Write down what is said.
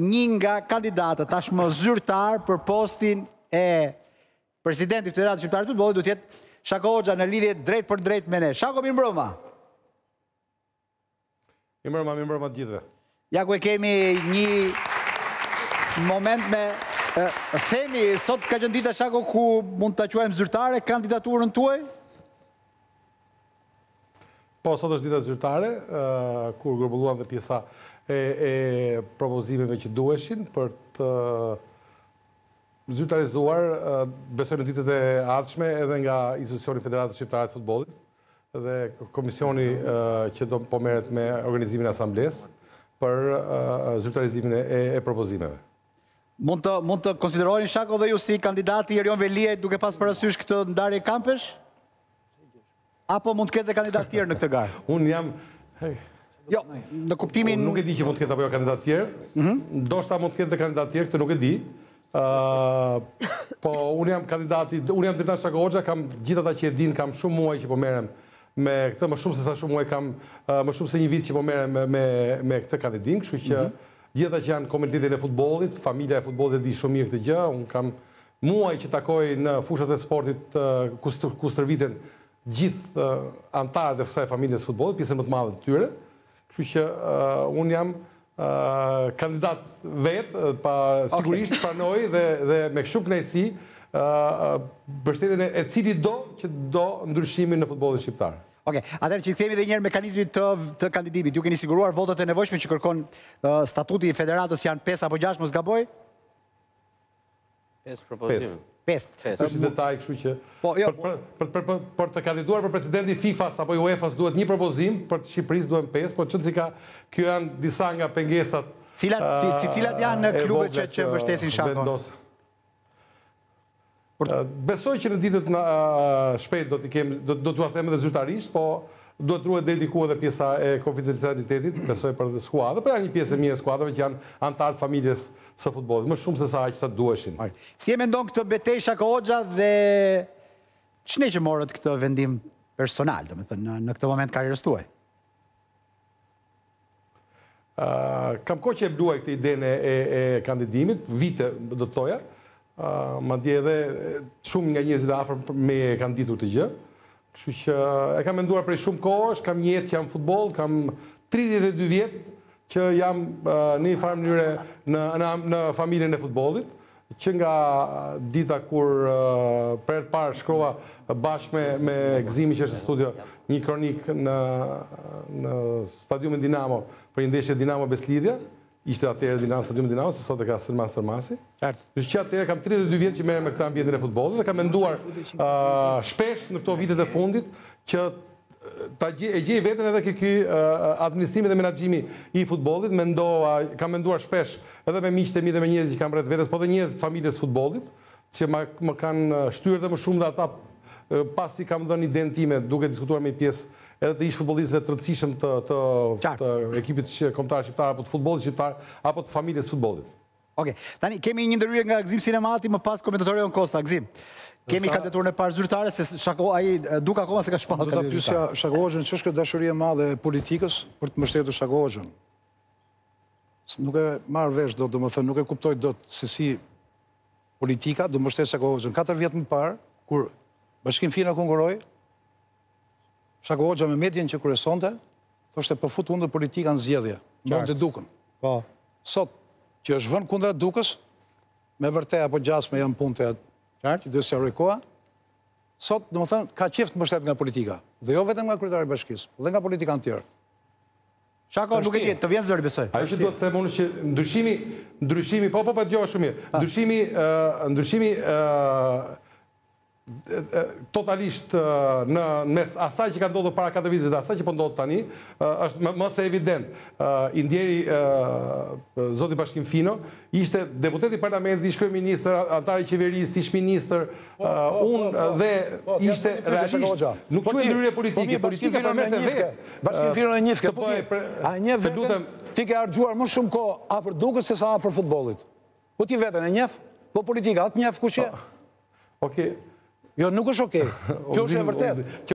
Një nga kandidatët tashmë zyrtar për postin e presidentit të Federatës Shqiptare të Futbollit do të jetë Shako Hoxha në lidhje drejtpërdrejt me ne. Shako mirëmbrëma. Mirëmbrëma, mirëmbrëma të gjithëve. Ja ku e kemi një moment me themi sot ka qenë dita Shako ku mund ta quajmë zyrtare kandidaturën tuaj? Po, sot është dita zyrtare, kur grumbulluan dhe pjesa e, e propozimeve që duheshin për të zyrtarizuar, besoj në ditët e ardhshme edhe nga institucioni i Federatës Shqiptare të Futbollit dhe komisioni që do po merret me organizimin e asamblesë për zyrtarizimin e, e propozimeve. Mund të mund të konsideroheni Shako dhe ju si kandidat i Erion Veliaj duke pas parasysh këtë ndarje kampesh? Apo mund të ketë dhe kandidatë të tjerë në këtë garë? Unë jam... Jo, në kuptimin... Nuk e di që mund të ketë apo jo kandidatë të tjerë. Mhm. Ndoshta mund të ketë dhe kandidatë të tjerë, këtë nuk e di. Po, unë jam kandidati... Unë jam Dritan Shako Hoxha, kam gjithë ata që e dinë, kam shumë muaj që po merrem me këtë, më shumë sesa shumë muaj kam, më shumë se një vit që po merrem me këtë kandidim, kështu që mhm. gjithë ata që janë komunitetin e futbollit, familja e futbollit e di shumë mirë këtë gjë, unë kam Muaj që takoj në fushat e sportit ku stërviten gjithë anëtarët e kësaj familje së futbollit, pjesën më të madhe të tyre, kështu që unë jam kandidat vetë, po sigurisht pranoj dhe dhe me shumë kënaqësi mbështetjen e cilitdo që do ndryshimin në futbollin shqiptar. Ok, atëherë që i kthehemi edhe një herë mekanizmit të të kandidimit. Ju keni siguruar votat e nevojshme që kërkon statuti i federatës janë 5 apo 6, mos gaboj? Pesë propozime. Pesë. Pesë. Është detaj, kështu që po, jo, për, për, për, për, për të kandiduar për president i FIFA-s apo i UEFA-s duhet një propozim, për të Shqipërisë duhen pesë, por ç'rëndësi ka kjo janë disa nga pengesat. Cilat uh, cilat janë klubet që që mbështesin Shakon? Por besoj që në ditët në uh, shpejt do të kem do do t'ua them edhe zyrtarisht, po Do të ruhet deri diku edhe pjesa e konfidencialitetit, besoj për skuadrën, po janë një pjesë e mirë e skuadrave që janë anëtarë të familjes së futbollit, më shumë sesa aq sa duheshin. Si e mendon këtë betejë Shako Hoxha dhe ç'ne që morët këtë vendim personal, domethënë në këtë moment të karrierës tuaj? Kam kohë që e bluaj këtë idenë e, e kandidimit, vite do të thoja. Uh, madje edhe shumë nga njerëzit e afërm e kanë ditur këtë gjë. Kështu që e kam menduar prej shumë kohësh, kam një jetë që jam futboll, kam 32 vjet që jam uh, në një farë mënyre në në në familjen e futbollit. Që nga dita kur për herë të parë shkrova bashkë me Gëzimin që është në studio një kronikë në stadiumin Dinamo për një ndeshje Dinamo Beslidhja, ishte atëherë Dinamo stadiumi Dinamo, se sot e ka Selman Stërmasi. Kështu që atëherë kam 32 vjet që merrem me këtë ambientin e futbollit dhe kam menduar shpesh në këto vitet e fundit që ta gjej e gjej veten edhe ke ky administrimi dhe menaxhimi i futbollit mendova kam menduar shpesh edhe me miqtë e mi dhe me njerëzit që kam rreth vetes po dhe njerëz të familjes së futbollit që ma, më kanë shtyrë dhe më shumë dhe ata pasi kam dhënë idenë time duke diskutuar me një pjesë edhe të ish futbollistëve të rëndësishëm të të, të ekipit kombëtar shqiptar apo të futbollit shqiptar apo të familjes së futbollit Okej. Tani kemi një ndërhyrje nga Gzim Sinemati, më pas komentatori Jon Kosta, Gzim. Kemi kandidaturën e parë zyrtare se Shako, ai Duka akoma s'e ka shpallë. Do ta pyesja Shako Hoxhën ç'është kjo dashuri e madhe e politikës për të mbështetur Shako Hoxhën. Nuk e marr vesh dot, domethënë nuk e kuptoj dot se si politika do mbështetë Shako Hoxhën. Katër vjet më parë kur Bashkim Fino konkurroi, Shako Hoxha me medien që kryesonte, thoshte po fut hundë politika në zgjedhje, bënte Dukën. Po. Sot që është vënë kundra Dukës, me vërtet apo gjasme janë punët e atë. Qartë. Që do ta sqarojë koha. Sot, domethënë, ka qejf të mbështetet nga politika, dhe jo vetëm nga kryetari i bashkisë, dhe nga politikanë të tjerë. Shako, nuk e di, të vjen zëri besoj. Ajo që duhet të them unë që ndryshimi, ndryshimi, po po po dëgjova shumë mirë. Ndryshimi, ndryshimi totalisht në mes asaj që ka ndodhur para katër viteve dhe asaj që po ndodh tani, është më, më se evident. I ndjeri zoti Bashkim Fino, ishte deputet i parlamentit, ish kryeministër, anëtar i qeverisë, ish ministër, po, po, po, unë dhe ishte realisht nuk quhet ndërhyrje politike, politika po e merrte vetë. Bashkim Fino e njeh kush qe, po. A e njeh veten? Ti ke harxhuar më shumë kohë afër Dukës sesa afër futbollit. Po ti veten e njef? Po politika, a të njef kush je? Po. Okej. Jo, nuk është okej. Kjo është e vërtetë.